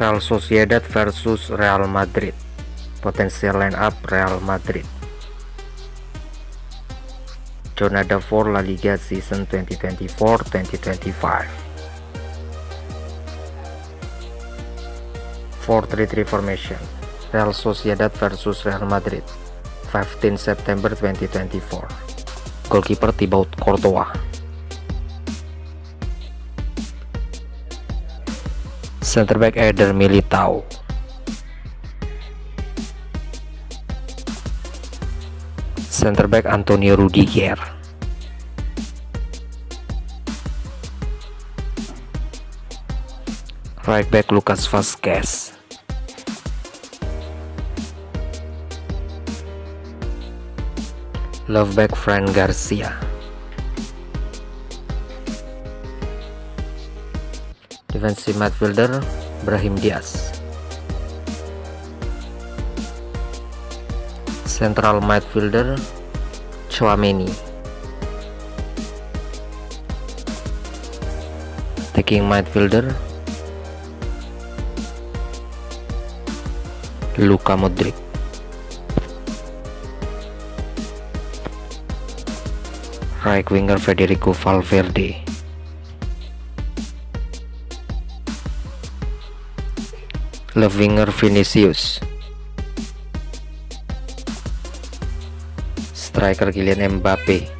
Real Sociedad versus Real Madrid. Potensial line up Real Madrid. Jornada 4 La Liga Season 2024-2025 4-3-3 formation. Real Sociedad versus Real Madrid. 15 September 2024 Goalkeeper Thibaut Courtois Center back Eder Militao Center back Antonio Rudiger. Right back Lucas Vazquez. Love back Fran Garcia defensive midfielder Brahim Diaz. Central midfielder Chouameni taking midfielder Luka Modric. Right winger Federico Valverde Levinger Vinicius. Striker Kylian Mbappe